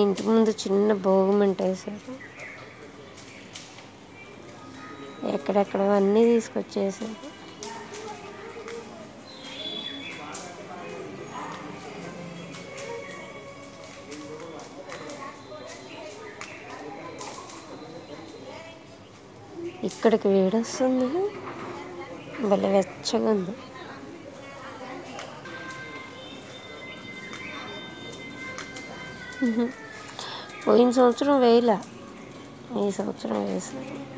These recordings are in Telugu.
ఇంటి ముందు చిన్న భోగిమంట వేశారు ఎక్కడెక్కడ అన్నీ తీసుకొచ్చేసారు. ఇక్కడికి వేడొస్తుంది. భలే వెచ్చగా ఉంది. పోయిన సంవత్సరం వేయలే. ఈ సంవత్సరం వేసారు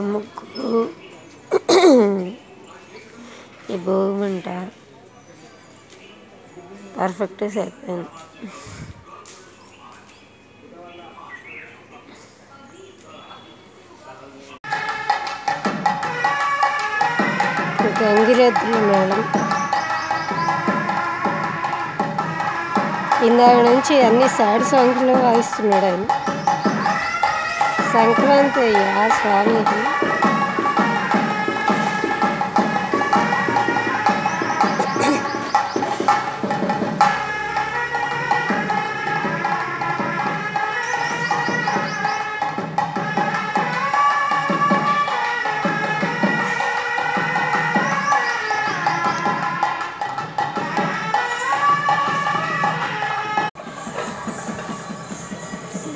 అమ్ముకు ఈ భోగిమంట పర్ఫెక్ట్గా సరిపోయింది. గంగిరెద్దుల మేడం. ఇందాక నుంచి అన్ని సాడ్ సాంగ్స్లో వాయిస్తున్నాడు ఆయన. సంక్రాంతి అయ్యా స్వామికి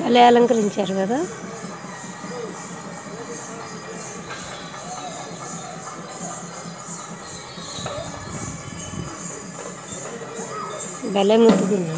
భలే అలంకరించారు కదా. భలే ముద్దుకుంది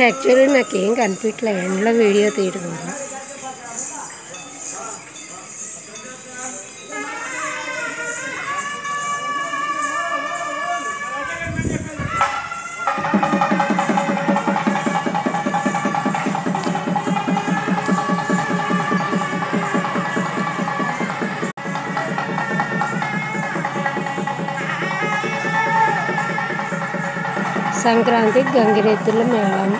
యాక్చువల్లీ నాకేం కనిపించలే ఎండలో వీడియో తీయడం వల్ల సంక్రాంతి గంగిరెద్దుల మేళం.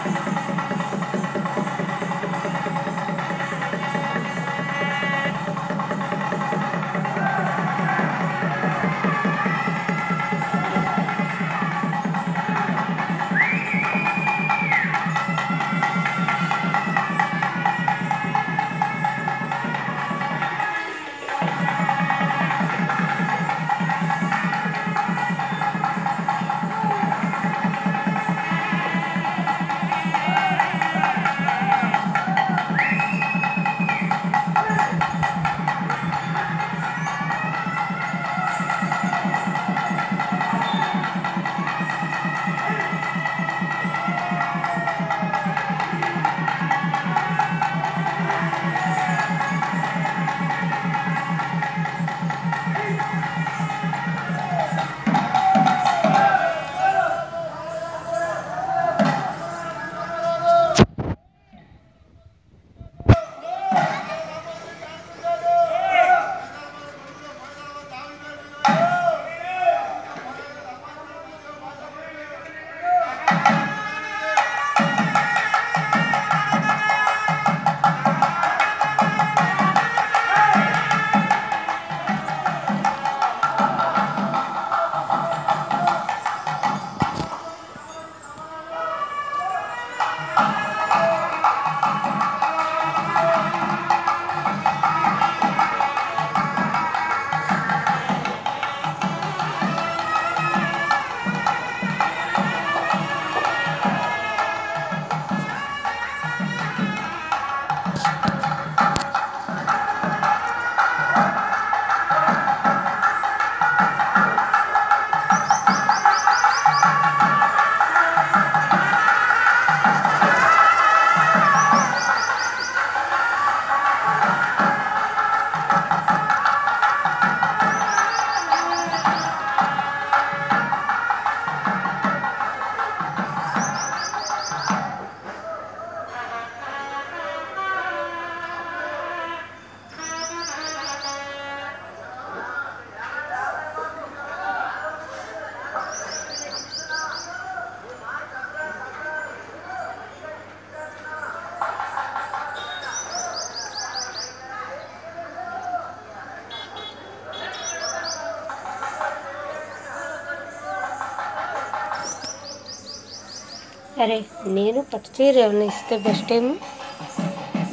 అరే నేను పట్టు చీర ఏమైనా ఇస్తే బెస్ట్ ఏమో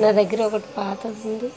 నా దగ్గర ఒకటి పాతది ఉంది.